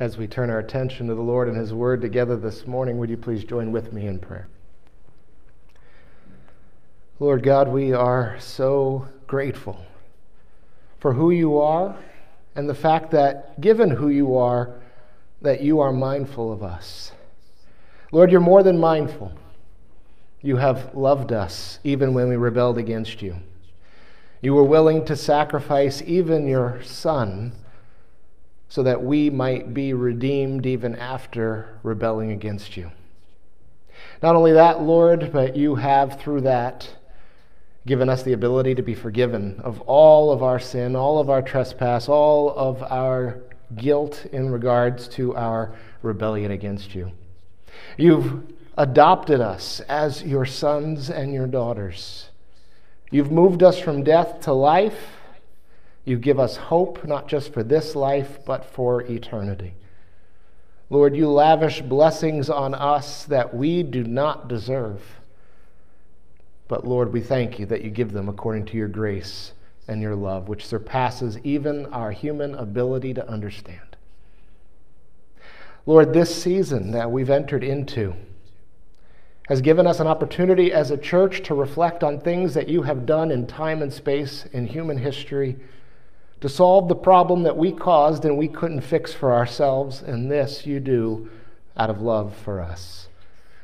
As we turn our attention to the Lord and His Word together this morning, would you please join with me in prayer? Lord God, we are so grateful for who you are and the fact that, given who you are, that you are mindful of us. Lord, you're more than mindful. You have loved us even when we rebelled against you. You were willing to sacrifice even your Son so that we might be redeemed even after rebelling against you. Not only that, Lord, but you have through that given us the ability to be forgiven of all of our sin, all of our trespass, all of our guilt in regards to our rebellion against you. You've adopted us as your sons and your daughters. You've moved us from death to life. You give us hope, not just for this life, but for eternity. Lord, you lavish blessings on us that we do not deserve. But Lord, we thank you that you give them according to your grace and your love, which surpasses even our human ability to understand. Lord, this season that we've entered into has given us an opportunity as a church to reflect on things that you have done in time and space in human history to solve the problem that we caused and we couldn't fix for ourselves, and this you do out of love for us.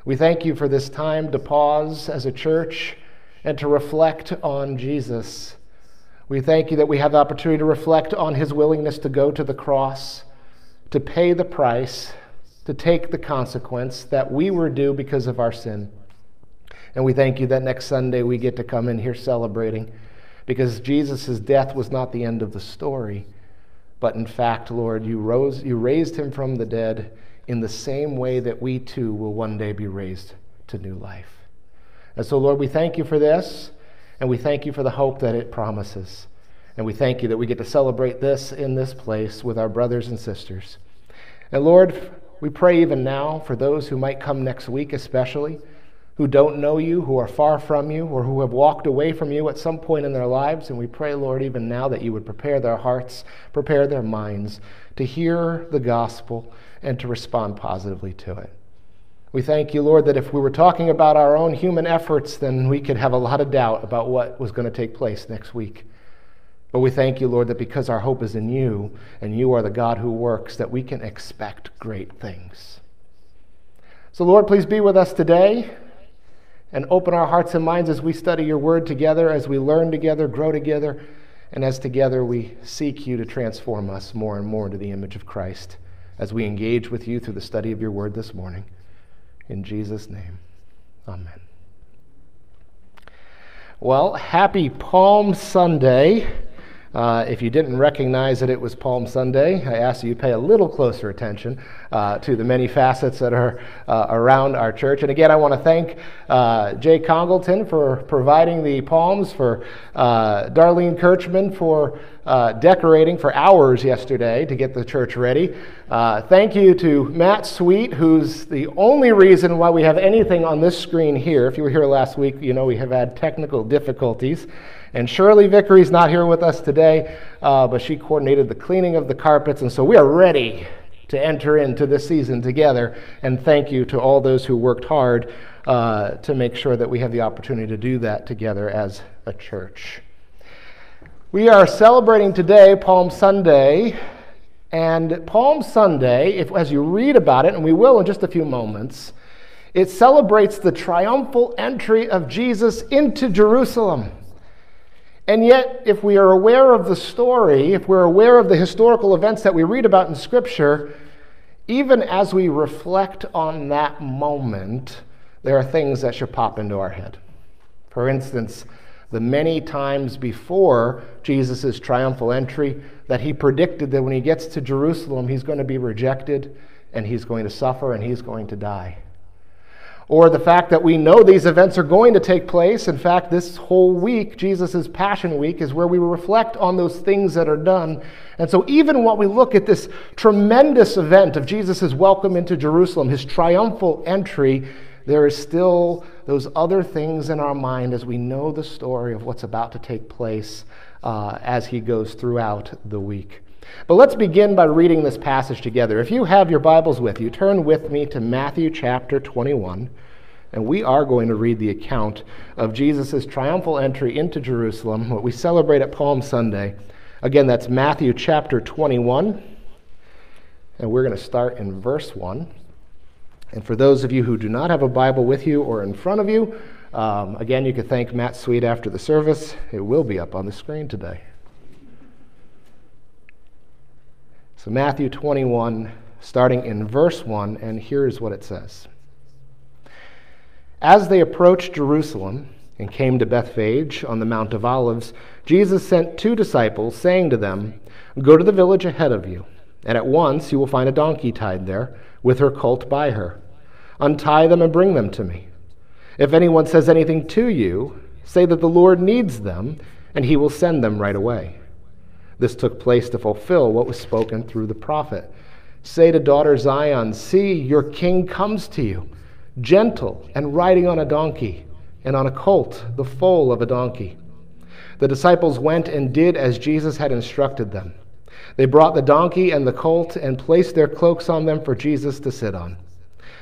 We thank you for this time to pause as a church and to reflect on Jesus. We thank you that we have the opportunity to reflect on his willingness to go to the cross, to pay the price, to take the consequence that we were due because of our sin. And we thank you that next Sunday we get to come in here celebrating because Jesus' death was not the end of the story. But in fact, Lord, you, rose, you raised him from the dead in the same way that we too will one day be raised to new life. And so, Lord, we thank you for this, and we thank you for the hope that it promises. And we thank you that we get to celebrate this in this place with our brothers and sisters. And Lord, we pray even now for those who might come next week, especially who don't know you, who are far from you, or who have walked away from you at some point in their lives. And we pray, Lord, even now that you would prepare their hearts, prepare their minds to hear the gospel and to respond positively to it. We thank you, Lord, that if we were talking about our own human efforts, then we could have a lot of doubt about what was going to take place next week. But we thank you, Lord, that because our hope is in you and you are the God who works, that we can expect great things. So, Lord, please be with us today and open our hearts and minds as we study your word together, as we learn together, grow together, and as together we seek you to transform us more and more into the image of Christ as we engage with you through the study of your word this morning. In Jesus' name, amen. Well, happy Palm Sunday. Uh, if you didn't recognize that it was Palm Sunday, I ask that you pay a little closer attention uh, to the many facets that are uh, around our church. And again, I want to thank uh, Jay Congleton for providing the palms, for uh, Darlene Kirchman for uh, decorating for hours yesterday to get the church ready. thank you to Matt Sweet, who's the only reason why we have anything on this screen here. If you were here last week, you know we have had technical difficulties. And Shirley Vickery's not here with us today, uh, but she coordinated the cleaning of the carpets. And so we are ready to enter into this season together. And thank you to all those who worked hard uh, to make sure that we have the opportunity to do that together as a church. We are celebrating today Palm Sunday. And Palm Sunday, if, as you read about it, and we will in just a few moments, it celebrates the triumphal entry of Jesus into Jerusalem. And yet, if we are aware of the story, if we're aware of the historical events that we read about in Scripture, even as we reflect on that moment, there are things that should pop into our head. For instance, the many times before Jesus' triumphal entry that he predicted that when he gets to Jerusalem, he's going to be rejected and he's going to suffer and he's going to die or the fact that we know these events are going to take place. In fact, this whole week, Jesus' Passion Week, is where we reflect on those things that are done. And so, even while we look at this tremendous event of Jesus' welcome into Jerusalem, his triumphal entry, there is still those other things in our mind as we know the story of what's about to take place uh, as he goes throughout the week. But let's begin by reading this passage together. If you have your Bibles with you, turn with me to Matthew chapter 21, and we are going to read the account of Jesus' triumphal entry into Jerusalem, what we celebrate at Palm Sunday. Again, that's Matthew chapter 21, and we're going to start in verse 1. And for those of you who do not have a Bible with you or in front of you, um, again, you can thank Matt Sweet after the service. It will be up on the screen today. So, Matthew 21, starting in verse 1, and here's what it says As they approached Jerusalem and came to Bethphage on the Mount of Olives, Jesus sent two disciples, saying to them, Go to the village ahead of you, and at once you will find a donkey tied there, with her colt by her. Untie them and bring them to me. If anyone says anything to you, say that the Lord needs them, and he will send them right away. This took place to fulfill what was spoken through the prophet. Say to daughter Zion, See, your king comes to you, gentle and riding on a donkey, and on a colt, the foal of a donkey. The disciples went and did as Jesus had instructed them. They brought the donkey and the colt and placed their cloaks on them for Jesus to sit on.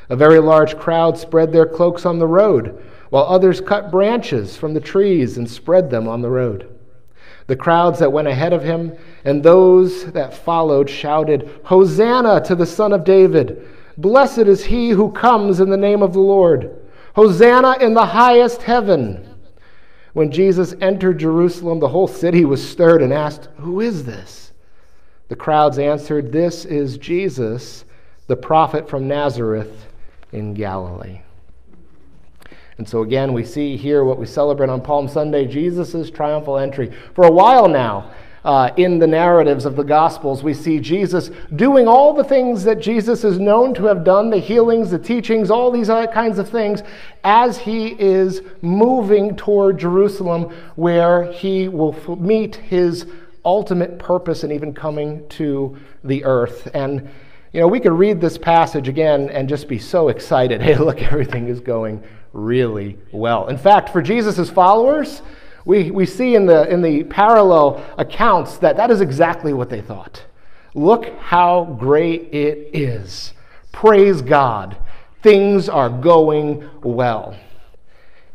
A very large crowd spread their cloaks on the road, while others cut branches from the trees and spread them on the road. The crowds that went ahead of him and those that followed shouted, Hosanna to the Son of David! Blessed is he who comes in the name of the Lord! Hosanna in the highest heaven! When Jesus entered Jerusalem, the whole city was stirred and asked, Who is this? The crowds answered, This is Jesus, the prophet from Nazareth in Galilee. And so, again, we see here what we celebrate on Palm Sunday Jesus' triumphal entry. For a while now, uh, in the narratives of the Gospels, we see Jesus doing all the things that Jesus is known to have done the healings, the teachings, all these kinds of things as he is moving toward Jerusalem, where he will meet his ultimate purpose and even coming to the earth. And, you know, we could read this passage again and just be so excited. Hey, look, everything is going really well. In fact, for Jesus' followers, we, we see in the, in the parallel accounts that that is exactly what they thought. Look how great it is. Praise God. Things are going well.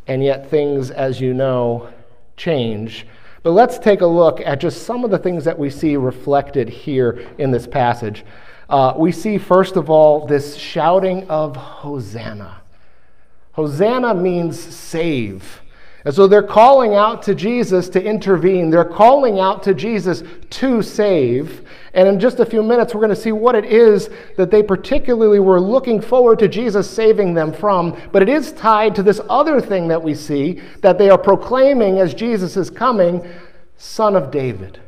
And yet, things, as you know, change. But let's take a look at just some of the things that we see reflected here in this passage. Uh, we see, first of all, this shouting of Hosanna. Hosanna means save. And so they're calling out to Jesus to intervene. They're calling out to Jesus to save. And in just a few minutes, we're going to see what it is that they particularly were looking forward to Jesus saving them from. But it is tied to this other thing that we see that they are proclaiming as Jesus is coming Son of David.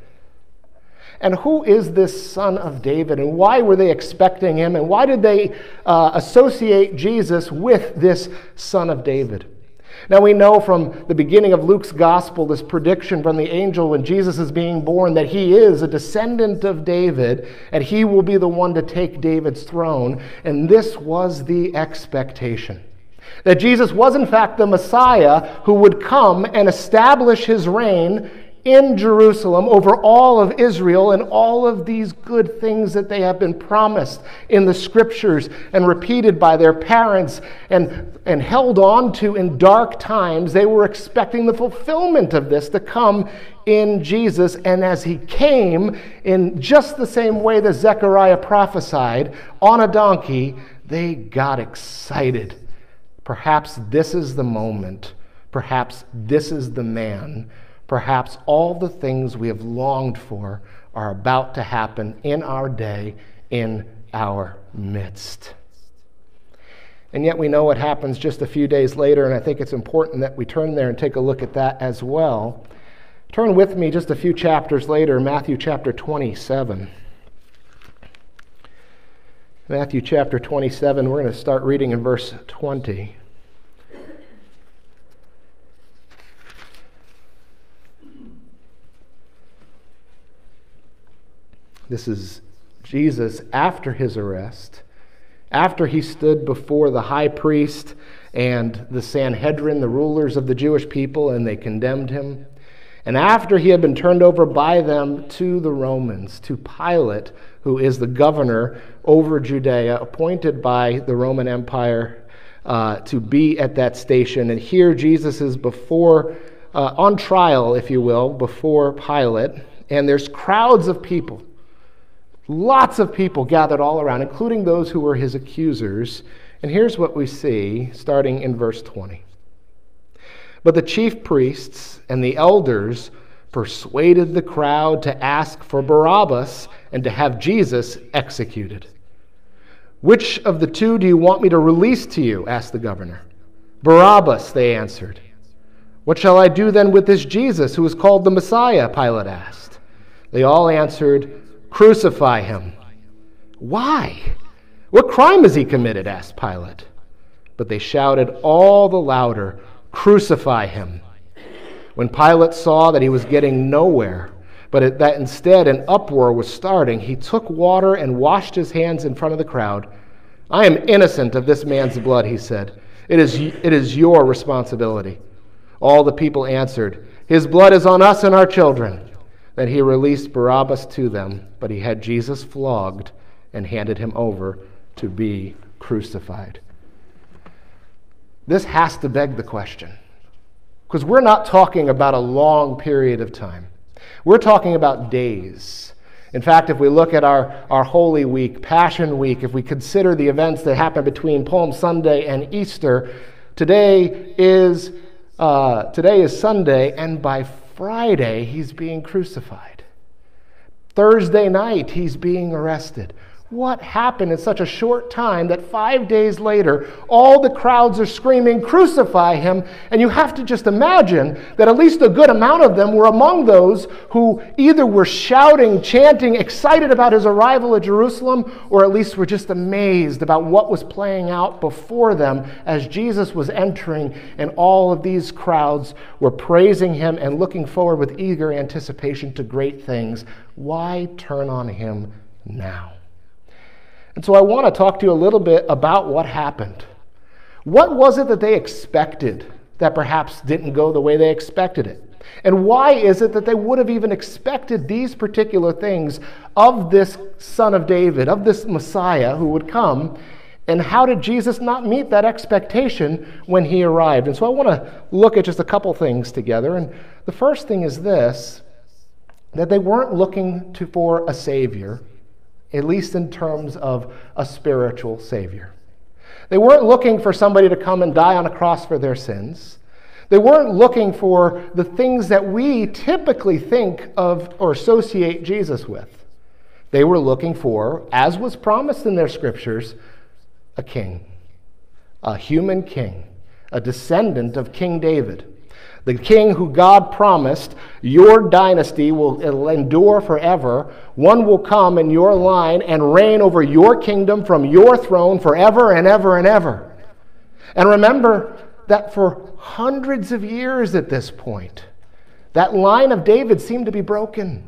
And who is this son of David? And why were they expecting him? And why did they uh, associate Jesus with this son of David? Now, we know from the beginning of Luke's gospel this prediction from the angel when Jesus is being born that he is a descendant of David and he will be the one to take David's throne. And this was the expectation. That Jesus was, in fact, the Messiah who would come and establish his reign in Jerusalem over all of Israel and all of these good things that they have been promised in the scriptures and repeated by their parents and, and held on to in dark times. They were expecting the fulfillment of this to come in Jesus. And as he came in just the same way that Zechariah prophesied on a donkey, they got excited. Perhaps this is the moment. Perhaps this is the man Perhaps all the things we have longed for are about to happen in our day, in our midst. And yet we know what happens just a few days later, and I think it's important that we turn there and take a look at that as well. Turn with me just a few chapters later, Matthew chapter 27. Matthew chapter 27, we're going to start reading in verse 20. This is Jesus after his arrest, after he stood before the high priest and the Sanhedrin, the rulers of the Jewish people, and they condemned him. And after he had been turned over by them to the Romans, to Pilate, who is the governor over Judea, appointed by the Roman Empire uh, to be at that station. And here Jesus is before, uh, on trial, if you will, before Pilate. And there's crowds of people, lots of people gathered all around, including those who were his accusers. And here's what we see starting in verse 20. But the chief priests and the elders persuaded the crowd to ask for Barabbas and to have Jesus executed. Which of the two do you want me to release to you? asked the governor. Barabbas, they answered. What shall I do then with this Jesus who is called the Messiah? Pilate asked. They all answered, Crucify him. Why? What crime has he committed? asked Pilate. But they shouted all the louder, Crucify him. When Pilate saw that he was getting nowhere, but that instead an uproar was starting, he took water and washed his hands in front of the crowd. I am innocent of this man's blood, he said. It is, it is your responsibility. All the people answered, His blood is on us and our children. Then he released Barabbas to them, but he had Jesus flogged and handed him over to be crucified. This has to beg the question. Because we're not talking about a long period of time, we're talking about days. In fact, if we look at our, our Holy Week, Passion Week, if we consider the events that happened between Palm Sunday and Easter, today is, uh, today is Sunday, and by Friday, he's being crucified. Thursday night, he's being arrested. What happened in such a short time that five days later, all the crowds are screaming, Crucify him? And you have to just imagine that at least a good amount of them were among those who either were shouting, chanting, excited about his arrival at Jerusalem, or at least were just amazed about what was playing out before them as Jesus was entering, and all of these crowds were praising him and looking forward with eager anticipation to great things. Why turn on him now? And so I want to talk to you a little bit about what happened. What was it that they expected that perhaps didn't go the way they expected it? And why is it that they would have even expected these particular things of this son of David, of this Messiah who would come? And how did Jesus not meet that expectation when he arrived? And so I want to look at just a couple things together. And the first thing is this that they weren't looking to, for a Savior at least in terms of a spiritual Savior. They weren't looking for somebody to come and die on a cross for their sins. They weren't looking for the things that we typically think of or associate Jesus with. They were looking for, as was promised in their scriptures, a king, a human king, a descendant of King David the king who God promised, your dynasty will endure forever. One will come in your line and reign over your kingdom from your throne forever and ever and ever. And remember that for hundreds of years at this point, that line of David seemed to be broken.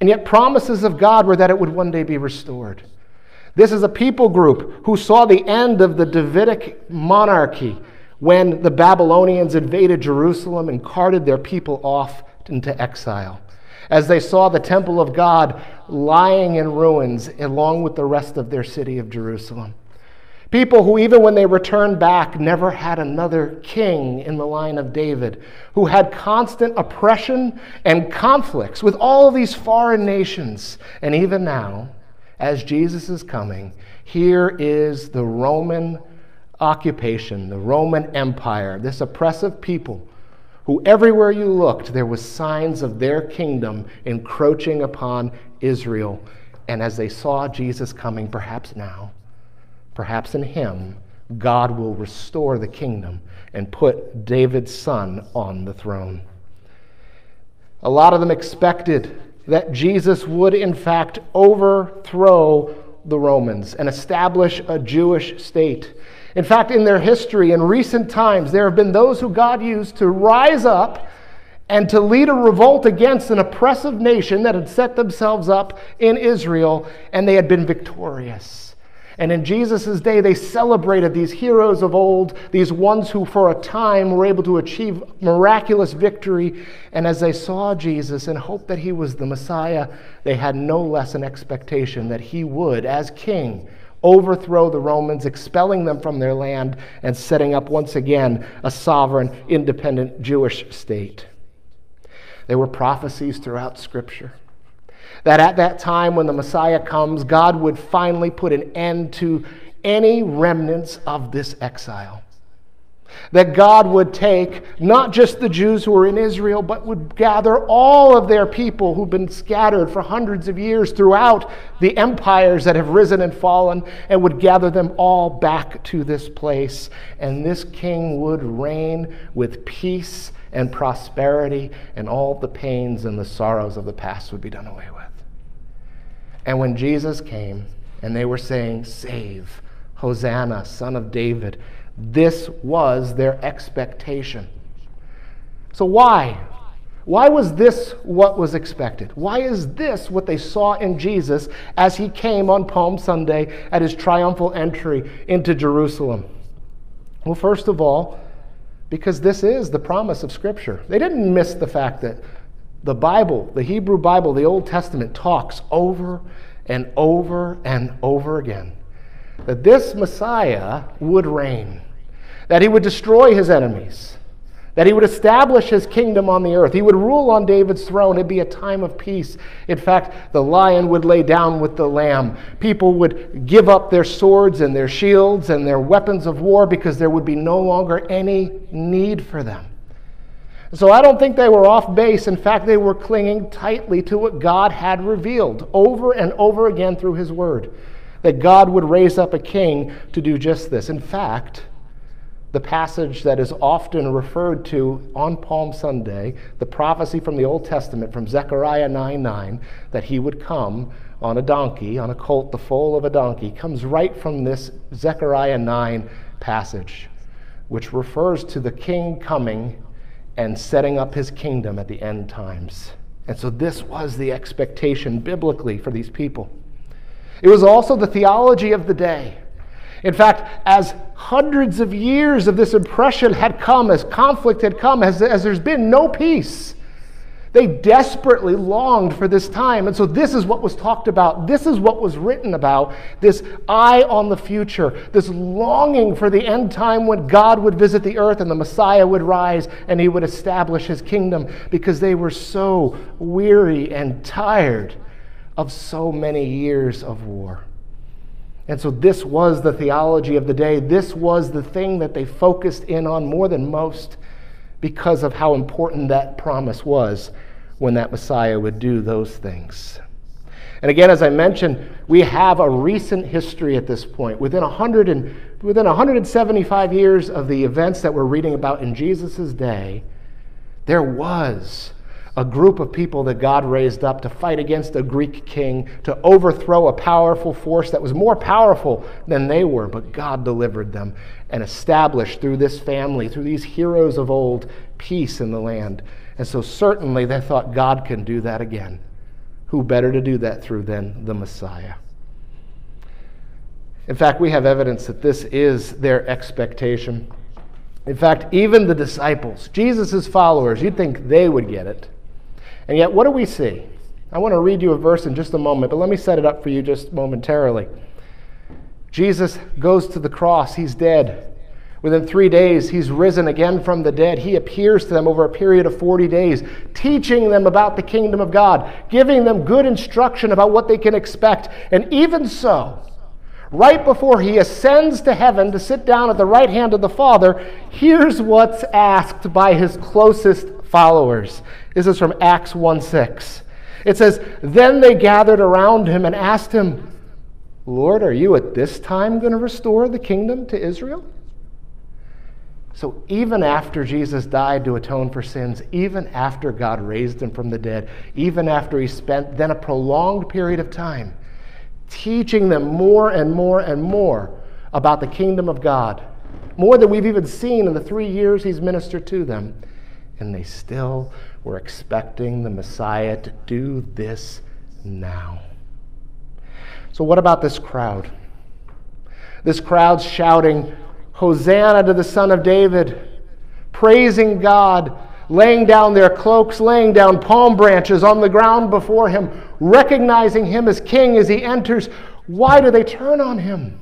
And yet, promises of God were that it would one day be restored. This is a people group who saw the end of the Davidic monarchy when the Babylonians invaded Jerusalem and carted their people off into exile. As they saw the temple of God lying in ruins along with the rest of their city of Jerusalem. People who, even when they returned back, never had another king in the line of David, who had constant oppression and conflicts with all of these foreign nations. And even now, as Jesus is coming, here is the Roman occupation, the Roman Empire, this oppressive people who everywhere you looked there was signs of their kingdom encroaching upon Israel. And as they saw Jesus coming, perhaps now, perhaps in him, God will restore the kingdom and put David's son on the throne. A lot of them expected that Jesus would, in fact, overthrow the Romans and establish a Jewish state. In fact, in their history, in recent times, there have been those who God used to rise up and to lead a revolt against an oppressive nation that had set themselves up in Israel, and they had been victorious. And in Jesus' day, they celebrated these heroes of old, these ones who for a time were able to achieve miraculous victory. And as they saw Jesus and hoped that he was the Messiah, they had no less an expectation that he would, as king, overthrow the Romans, expelling them from their land, and setting up once again a sovereign, independent Jewish state. There were prophecies throughout Scripture that at that time when the Messiah comes, God would finally put an end to any remnants of this exile. That God would take not just the Jews who were in Israel, but would gather all of their people who've been scattered for hundreds of years throughout the empires that have risen and fallen, and would gather them all back to this place. And this king would reign with peace and prosperity, and all the pains and the sorrows of the past would be done away with. And when Jesus came and they were saying, Save, Hosanna, son of David, this was their expectation. So, why? Why was this what was expected? Why is this what they saw in Jesus as he came on Palm Sunday at his triumphal entry into Jerusalem? Well, first of all, because this is the promise of Scripture. They didn't miss the fact that the Bible, the Hebrew Bible, the Old Testament, talks over and over and over again that this Messiah would reign, that he would destroy his enemies, that he would establish his kingdom on the earth, he would rule on David's throne. It'd be a time of peace. In fact, the lion would lay down with the lamb. People would give up their swords and their shields and their weapons of war because there would be no longer any need for them. So I don't think they were off base. In fact, they were clinging tightly to what God had revealed over and over again through His Word that God would raise up a king to do just this. In fact, the passage that is often referred to on Palm Sunday, the prophecy from the Old Testament from Zechariah 9 9, that he would come on a donkey, on a colt, the foal of a donkey, comes right from this Zechariah 9 passage, which refers to the king coming and setting up his kingdom at the end times. And so this was the expectation biblically for these people. It was also the theology of the day. In fact, as hundreds of years of this oppression had come, as conflict had come, as, as there's been no peace, they desperately longed for this time. And so, this is what was talked about. This is what was written about this eye on the future, this longing for the end time when God would visit the earth and the Messiah would rise and he would establish his kingdom because they were so weary and tired of so many years of war. And so, this was the theology of the day. This was the thing that they focused in on more than most because of how important that promise was when that Messiah would do those things. And again, as I mentioned, we have a recent history at this point. Within, 100 and, within 175 years of the events that we're reading about in Jesus' day, there was a group of people that God raised up to fight against a Greek king, to overthrow a powerful force that was more powerful than they were, but God delivered them and established through this family, through these heroes of old, peace in the land. And so certainly they thought God can do that again. Who better to do that through than the Messiah? In fact, we have evidence that this is their expectation. In fact, even the disciples, Jesus' followers, you'd think they would get it. And yet, what do we see? I want to read you a verse in just a moment, but let me set it up for you just momentarily. Jesus goes to the cross, he's dead. Within three days, he's risen again from the dead. He appears to them over a period of 40 days, teaching them about the kingdom of God, giving them good instruction about what they can expect. And even so, right before he ascends to heaven to sit down at the right hand of the Father, here's what's asked by his closest followers. This is from Acts 1 6. It says, Then they gathered around him and asked him, Lord, are you at this time going to restore the kingdom to Israel? So, even after Jesus died to atone for sins, even after God raised him from the dead, even after he spent then a prolonged period of time teaching them more and more and more about the kingdom of God, more than we've even seen in the three years he's ministered to them, and they still were expecting the Messiah to do this now. So, what about this crowd? This crowd's shouting, Hosanna to the Son of David, praising God, laying down their cloaks, laying down palm branches on the ground before him, recognizing him as king as he enters. Why do they turn on him?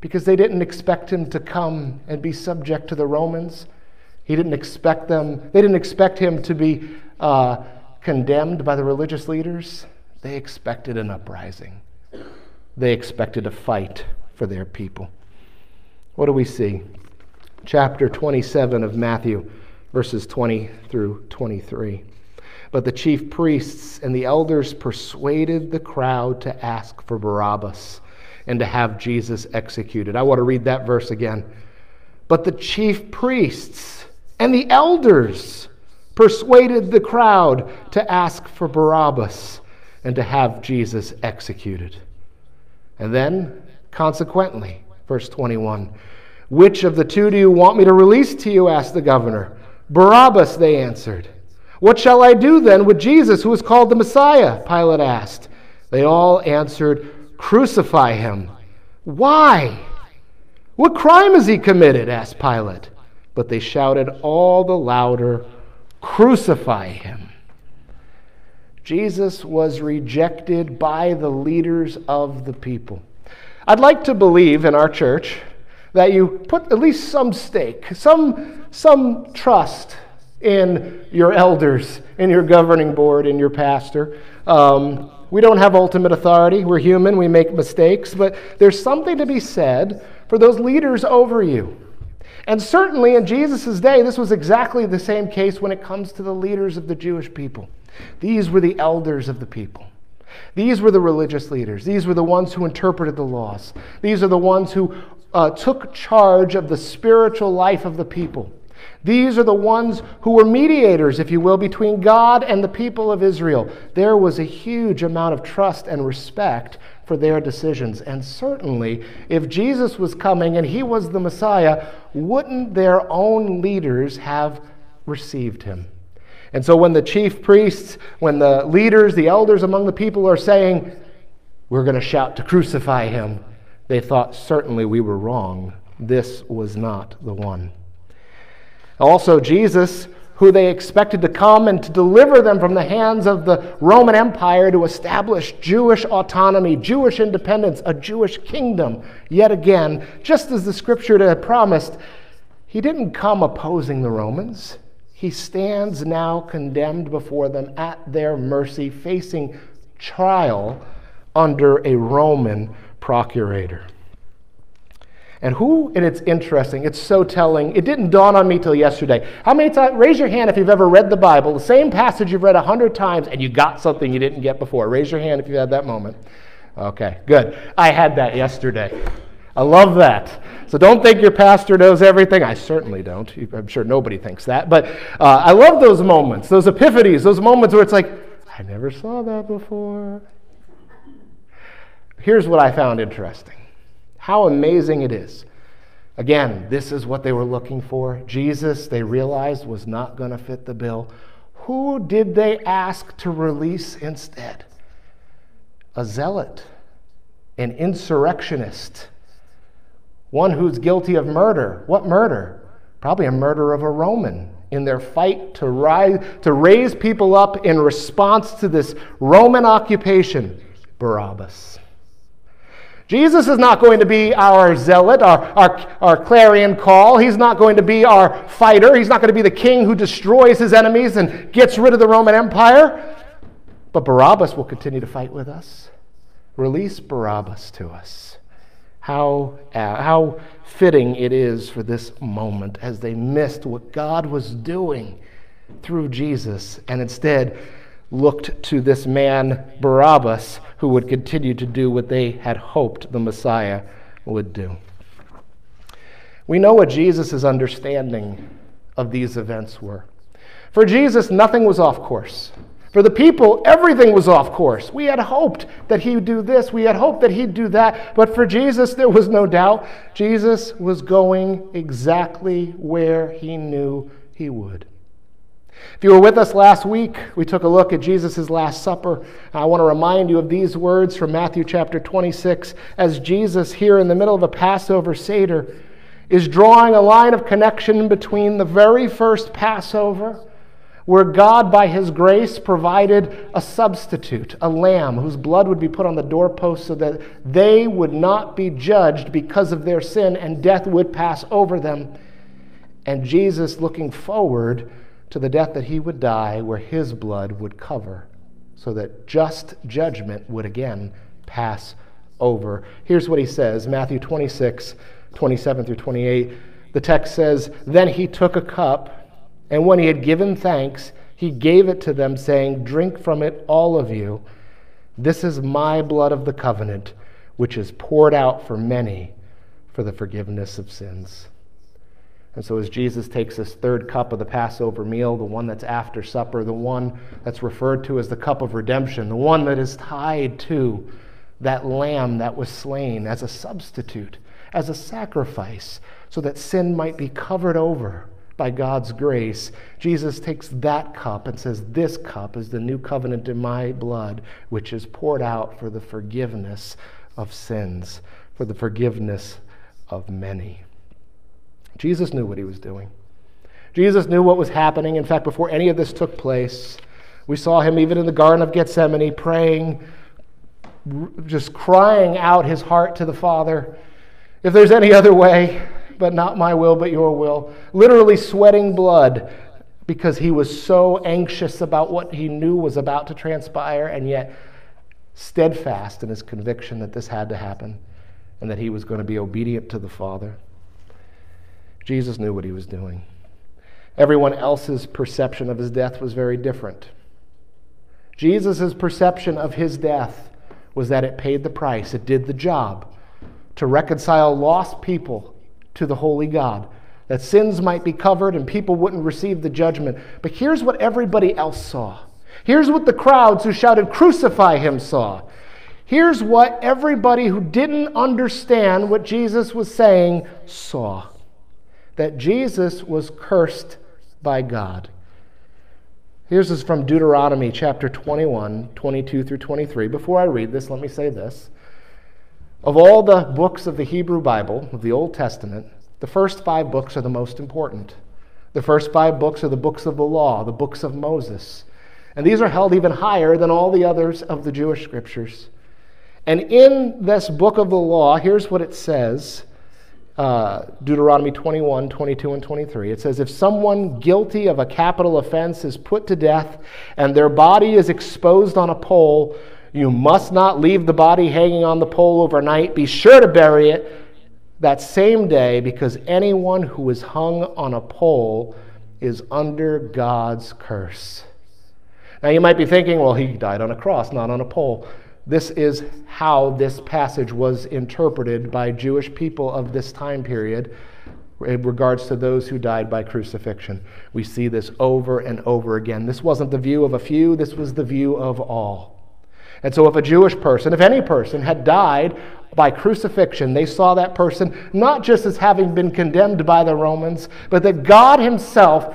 Because they didn't expect him to come and be subject to the Romans. He didn't expect them, they didn't expect him to be uh, condemned by the religious leaders. They expected an uprising, they expected a fight for their people. What do we see? Chapter 27 of Matthew, verses 20 through 23. But the chief priests and the elders persuaded the crowd to ask for Barabbas and to have Jesus executed. I want to read that verse again. But the chief priests and the elders persuaded the crowd to ask for Barabbas and to have Jesus executed. And then, consequently, verse 21 Which of the two do you want me to release to you? asked the governor. Barabbas, they answered. What shall I do then with Jesus, who is called the Messiah? Pilate asked. They all answered, Crucify him. Why? What crime has he committed? asked Pilate. But they shouted all the louder, Crucify him. Jesus was rejected by the leaders of the people. I'd like to believe in our church that you put at least some stake, some, some trust in your elders, in your governing board, in your pastor. Um, we don't have ultimate authority. We're human. We make mistakes. But there's something to be said for those leaders over you. And certainly in Jesus' day, this was exactly the same case when it comes to the leaders of the Jewish people. These were the elders of the people. These were the religious leaders. These were the ones who interpreted the laws. These are the ones who uh, took charge of the spiritual life of the people. These are the ones who were mediators, if you will, between God and the people of Israel. There was a huge amount of trust and respect for their decisions. And certainly, if Jesus was coming and he was the Messiah, wouldn't their own leaders have received him? And so, when the chief priests, when the leaders, the elders among the people are saying, We're going to shout to crucify him, they thought certainly we were wrong. This was not the one. Also, Jesus, who they expected to come and to deliver them from the hands of the Roman Empire to establish Jewish autonomy, Jewish independence, a Jewish kingdom, yet again, just as the scripture had promised, he didn't come opposing the Romans. He stands now condemned before them at their mercy, facing trial under a Roman procurator. And who, and it's interesting, it's so telling. It didn't dawn on me till yesterday. How many times, raise your hand if you've ever read the Bible, the same passage you've read a hundred times, and you got something you didn't get before. Raise your hand if you had that moment. Okay, good. I had that yesterday. I love that. So don't think your pastor knows everything. I certainly don't. I'm sure nobody thinks that. But uh, I love those moments, those epiphanies, those moments where it's like, I never saw that before. Here's what I found interesting how amazing it is. Again, this is what they were looking for. Jesus, they realized, was not going to fit the bill. Who did they ask to release instead? A zealot, an insurrectionist, one who's guilty of murder. What murder? Probably a murder of a Roman in their fight to, rise, to raise people up in response to this Roman occupation. Barabbas. Jesus is not going to be our zealot, our, our, our clarion call. He's not going to be our fighter. He's not going to be the king who destroys his enemies and gets rid of the Roman Empire. But Barabbas will continue to fight with us. Release Barabbas to us. How, uh, how fitting it is for this moment as they missed what God was doing through Jesus and instead looked to this man, Barabbas, who would continue to do what they had hoped the Messiah would do. We know what Jesus' understanding of these events were. For Jesus, nothing was off course. For the people, everything was off course. We had hoped that he would do this, we had hoped that he'd do that, but for Jesus, there was no doubt. Jesus was going exactly where he knew he would. If you were with us last week, we took a look at Jesus' Last Supper. I want to remind you of these words from Matthew chapter 26 as Jesus, here in the middle of a Passover Seder, is drawing a line of connection between the very first Passover, where God, by his grace, provided a substitute, a lamb whose blood would be put on the doorpost so that they would not be judged because of their sin and death would pass over them. And Jesus, looking forward, to the death that he would die, where his blood would cover, so that just judgment would again pass over. Here's what he says Matthew 26, 27 through 28. The text says, Then he took a cup, and when he had given thanks, he gave it to them, saying, Drink from it, all of you. This is my blood of the covenant, which is poured out for many for the forgiveness of sins. And so, as Jesus takes this third cup of the Passover meal, the one that's after supper, the one that's referred to as the cup of redemption, the one that is tied to that lamb that was slain as a substitute, as a sacrifice, so that sin might be covered over by God's grace, Jesus takes that cup and says, This cup is the new covenant in my blood, which is poured out for the forgiveness of sins, for the forgiveness of many. Jesus knew what he was doing. Jesus knew what was happening. In fact, before any of this took place, we saw him even in the Garden of Gethsemane praying, just crying out his heart to the Father. If there's any other way, but not my will, but your will. Literally sweating blood because he was so anxious about what he knew was about to transpire, and yet steadfast in his conviction that this had to happen and that he was going to be obedient to the Father. Jesus knew what he was doing. Everyone else's perception of his death was very different. Jesus' perception of his death was that it paid the price, it did the job to reconcile lost people to the holy God, that sins might be covered and people wouldn't receive the judgment. But here's what everybody else saw. Here's what the crowds who shouted, Crucify him, saw. Here's what everybody who didn't understand what Jesus was saying saw that Jesus was cursed by God. Here's this from Deuteronomy chapter 21, 22 through 23. Before I read this, let me say this. Of all the books of the Hebrew Bible, of the Old Testament, the first five books are the most important. The first five books are the books of the law, the books of Moses. And these are held even higher than all the others of the Jewish scriptures. And in this book of the law, here's what it says uh, Deuteronomy 21, 22, and 23. It says, If someone guilty of a capital offense is put to death and their body is exposed on a pole, you must not leave the body hanging on the pole overnight. Be sure to bury it that same day because anyone who is hung on a pole is under God's curse. Now you might be thinking, well, he died on a cross, not on a pole. This is how this passage was interpreted by Jewish people of this time period in regards to those who died by crucifixion. We see this over and over again. This wasn't the view of a few, this was the view of all. And so, if a Jewish person, if any person, had died by crucifixion, they saw that person not just as having been condemned by the Romans, but that God Himself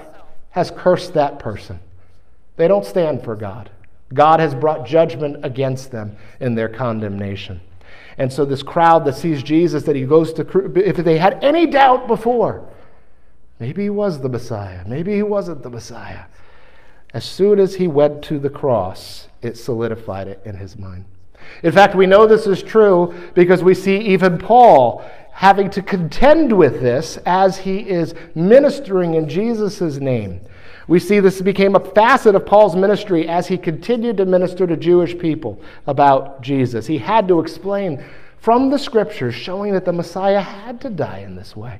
has cursed that person. They don't stand for God. God has brought judgment against them in their condemnation. And so, this crowd that sees Jesus, that he goes to, if they had any doubt before, maybe he was the Messiah, maybe he wasn't the Messiah. As soon as he went to the cross, it solidified it in his mind. In fact, we know this is true because we see even Paul having to contend with this as he is ministering in Jesus' name. We see this became a facet of Paul's ministry as he continued to minister to Jewish people about Jesus. He had to explain from the scriptures showing that the Messiah had to die in this way.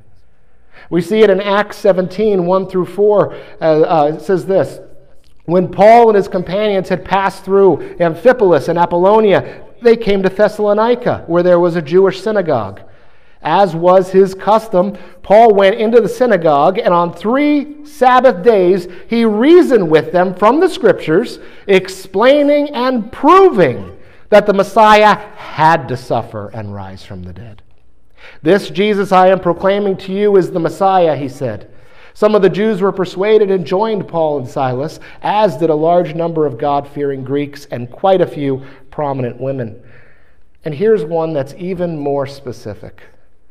We see it in Acts 17 1 through 4. Uh, uh, it says this When Paul and his companions had passed through Amphipolis and Apollonia, they came to Thessalonica, where there was a Jewish synagogue. As was his custom, Paul went into the synagogue, and on three Sabbath days he reasoned with them from the scriptures, explaining and proving that the Messiah had to suffer and rise from the dead. This Jesus I am proclaiming to you is the Messiah, he said. Some of the Jews were persuaded and joined Paul and Silas, as did a large number of God fearing Greeks and quite a few prominent women. And here's one that's even more specific,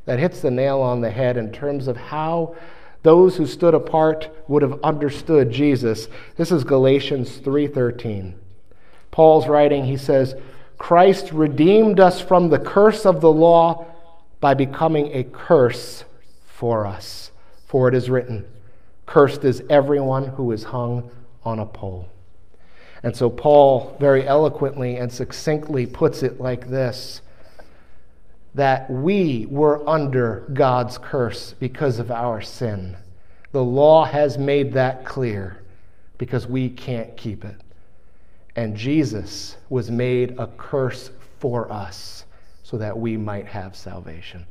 that hits the nail on the head in terms of how those who stood apart would have understood Jesus. This is Galatians 3:13. Paul's writing, he says, Christ redeemed us from the curse of the law by becoming a curse for us. For it is written, Cursed is everyone who is hung on a pole. And so Paul very eloquently and succinctly puts it like this that we were under God's curse because of our sin. The law has made that clear because we can't keep it. And Jesus was made a curse for us so that we might have salvation.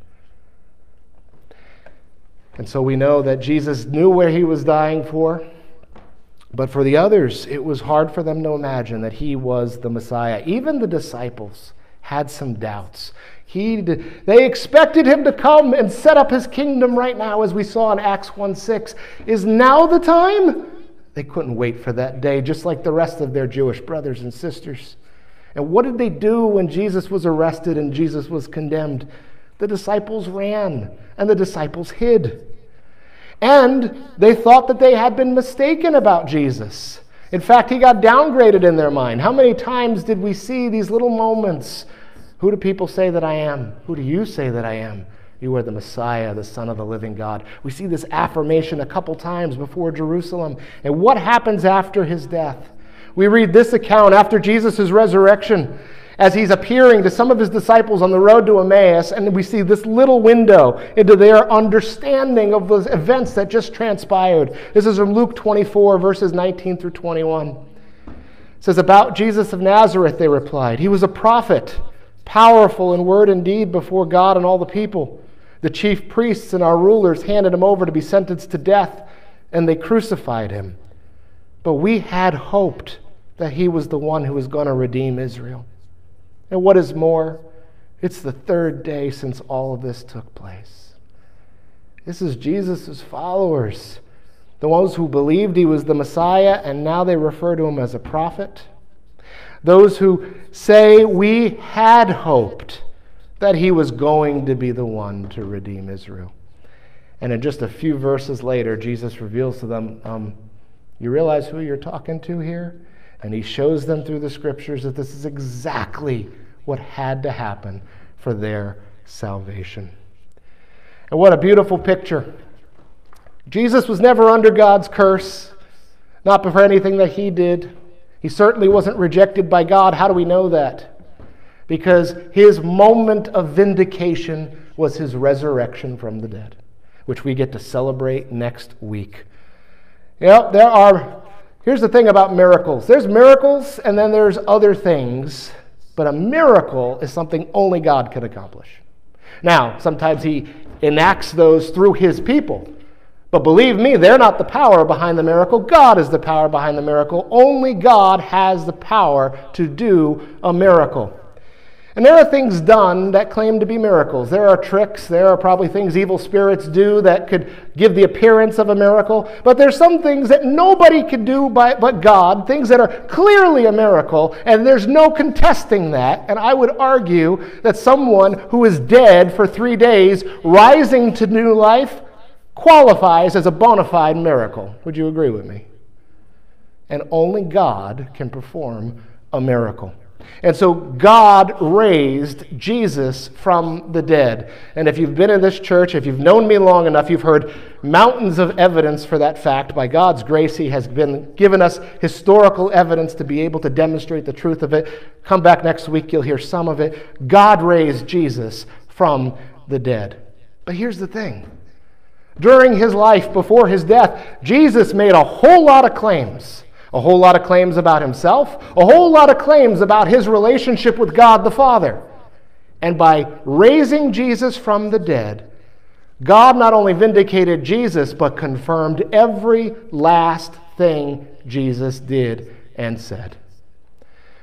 And so we know that Jesus knew where he was dying for. But for the others, it was hard for them to imagine that he was the Messiah. Even the disciples had some doubts. He, they expected him to come and set up his kingdom right now, as we saw in Acts 1 6. Is now the time? They couldn't wait for that day, just like the rest of their Jewish brothers and sisters. And what did they do when Jesus was arrested and Jesus was condemned? The disciples ran and the disciples hid. And they thought that they had been mistaken about Jesus. In fact, he got downgraded in their mind. How many times did we see these little moments? Who do people say that I am? Who do you say that I am? You are the Messiah, the Son of the living God. We see this affirmation a couple times before Jerusalem. And what happens after his death? We read this account after Jesus' resurrection as he's appearing to some of his disciples on the road to Emmaus, and we see this little window into their understanding of those events that just transpired. This is from Luke 24, verses 19 through 21. It says, About Jesus of Nazareth, they replied, He was a prophet, powerful in word and deed before God and all the people. The chief priests and our rulers handed him over to be sentenced to death, and they crucified him. But we had hoped that he was the one who was going to redeem Israel. And what is more, it's the third day since all of this took place. This is Jesus' followers, the ones who believed he was the Messiah, and now they refer to him as a prophet. Those who say, We had hoped that he was going to be the one to redeem Israel. And in just a few verses later, Jesus reveals to them, um, You realize who you're talking to here? And he shows them through the scriptures that this is exactly what had to happen for their salvation. And what a beautiful picture. Jesus was never under God's curse, not for anything that he did. He certainly wasn't rejected by God. How do we know that? because his moment of vindication was his resurrection from the dead, which we get to celebrate next week. Know, there are, here's the thing about miracles there's miracles, and then there's other things, but a miracle is something only God can accomplish. Now, sometimes he enacts those through his people. But believe me, they're not the power behind the miracle. God is the power behind the miracle. Only God has the power to do a miracle. And there are things done that claim to be miracles. There are tricks, there are probably things evil spirits do that could give the appearance of a miracle. But there's some things that nobody could do by, but God, things that are clearly a miracle, and there's no contesting that. And I would argue that someone who is dead for three days, rising to new life, qualifies as a bona fide miracle. Would you agree with me? And only God can perform a miracle. And so God raised Jesus from the dead. And if you've been in this church, if you've known me long enough, you've heard mountains of evidence for that fact. By God's grace, He has been given us historical evidence to be able to demonstrate the truth of it. Come back next week, you'll hear some of it. God raised Jesus from the dead. But here's the thing during his life, before his death, Jesus made a whole lot of claims a whole lot of claims about himself, a whole lot of claims about his relationship with God the Father. And by raising Jesus from the dead, God not only vindicated Jesus, but confirmed every last thing Jesus did and said.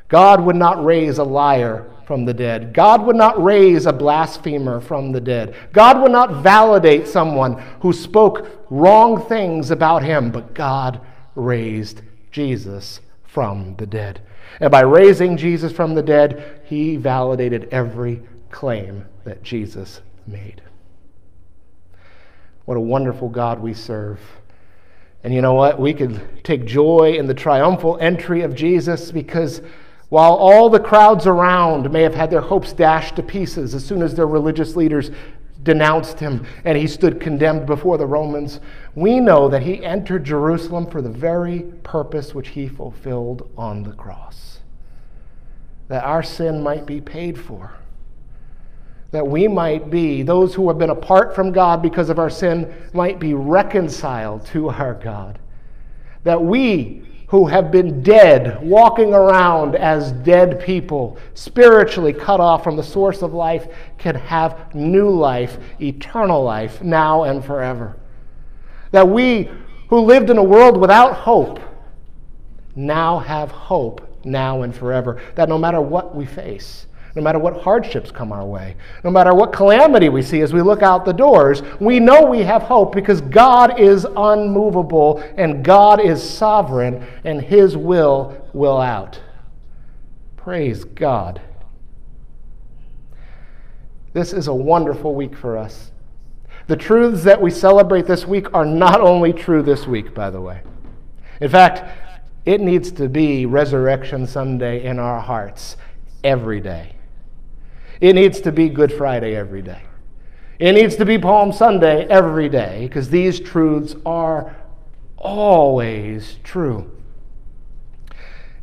God would not raise a liar from the dead. God would not raise a blasphemer from the dead. God would not validate someone who spoke wrong things about him, but God raised Jesus from the dead. And by raising Jesus from the dead, he validated every claim that Jesus made. What a wonderful God we serve. And you know what? We could take joy in the triumphal entry of Jesus because while all the crowds around may have had their hopes dashed to pieces as soon as their religious leaders denounced him and he stood condemned before the Romans, we know that he entered Jerusalem for the very purpose which he fulfilled on the cross that our sin might be paid for. That we might be, those who have been apart from God because of our sin, might be reconciled to our God. That we who have been dead, walking around as dead people, spiritually cut off from the source of life, can have new life, eternal life, now and forever. That we who lived in a world without hope now have hope now and forever. That no matter what we face, no matter what hardships come our way, no matter what calamity we see as we look out the doors, we know we have hope because God is unmovable and God is sovereign and His will will out. Praise God. This is a wonderful week for us. The truths that we celebrate this week are not only true this week, by the way. In fact, it needs to be Resurrection Sunday in our hearts every day. It needs to be Good Friday every day. It needs to be Palm Sunday every day because these truths are always true.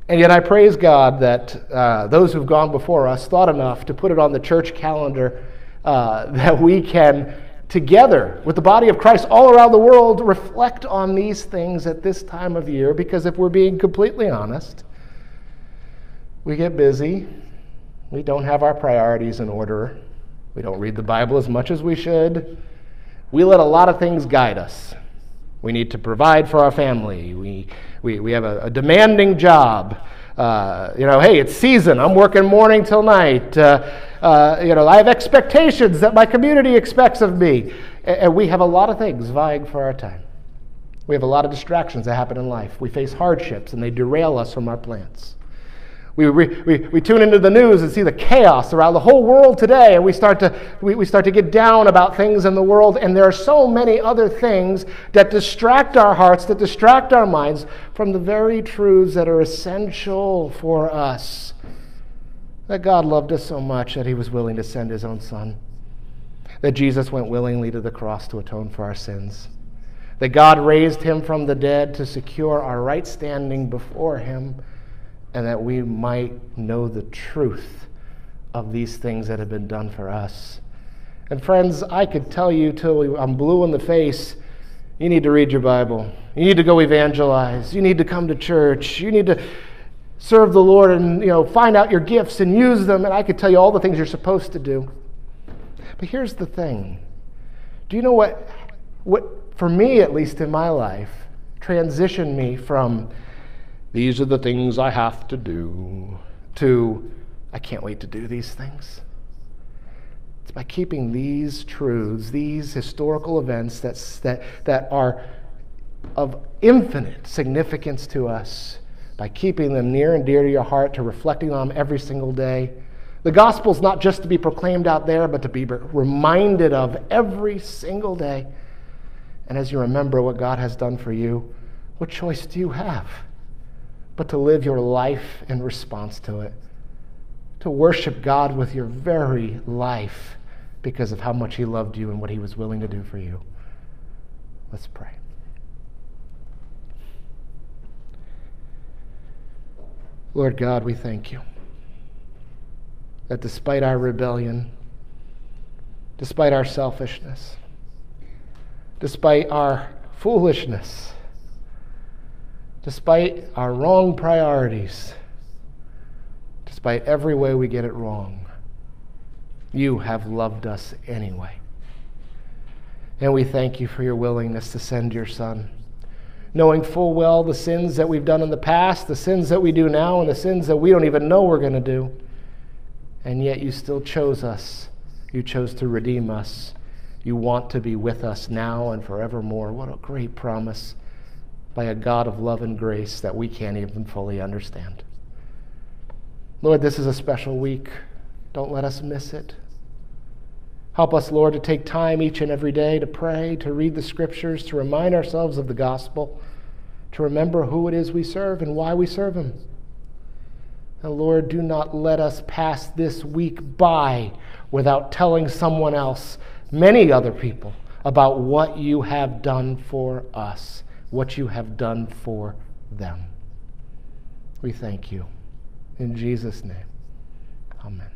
And yet, I praise God that uh, those who've gone before us thought enough to put it on the church calendar uh, that we can, together with the body of Christ all around the world, reflect on these things at this time of year. Because if we're being completely honest, we get busy, we don't have our priorities in order. We don't read the Bible as much as we should. We let a lot of things guide us. We need to provide for our family. We, we, we have a, a demanding job. Uh, you know, hey, it's season. I'm working morning till night. Uh, uh, you know, I have expectations that my community expects of me. And, and we have a lot of things vying for our time. We have a lot of distractions that happen in life. We face hardships and they derail us from our plans. We, we, we, tune into the news and see the chaos around the whole world today, and we start, to, we, we start to get down about things in the world, and there are so many other things that distract our hearts, that distract our minds from the very truths that are essential for us. That God loved us so much that he was willing to send his own Son, that Jesus went willingly to the cross to atone for our sins, that God raised him from the dead to secure our right standing before him and that we might know the truth of these things that have been done for us. And friends, I could tell you till I'm blue in the face, you need to read your Bible. You need to go evangelize. You need to come to church. You need to serve the Lord and you know find out your gifts and use them and I could tell you all the things you're supposed to do. But here's the thing. Do you know what what for me at least in my life transitioned me from these are the things I have to do, to I can't wait to do these things. It's by keeping these truths, these historical events that's, that, that are of infinite significance to us, by keeping them near and dear to your heart, to reflecting on them every single day. The gospel is not just to be proclaimed out there, but to be reminded of every single day. And as you remember what God has done for you, what choice do you have? But to live your life in response to it. To worship God with your very life because of how much He loved you and what He was willing to do for you. Let's pray. Lord God, we thank you that despite our rebellion, despite our selfishness, despite our foolishness, despite our wrong priorities, despite every way we get it wrong, you have loved us anyway. And we thank you for your willingness to send your Son, knowing full well the sins that we've done in the past, the sins that we do now, and the sins that we don't even know we're going to do. And yet you still chose us. You chose to redeem us. You want to be with us now and forevermore. What a great promise by a God of love and grace that we can't even fully understand. Lord, this is a special week. Don't let us miss it. Help us, Lord, to take time each and every day to pray, to read the scriptures, to remind ourselves of the gospel, to remember who it is we serve and why we serve Him. And Lord, do not let us pass this week by without telling someone else, many other people, about what you have done for us, what you have done for them. We thank you. In Jesus' name, amen.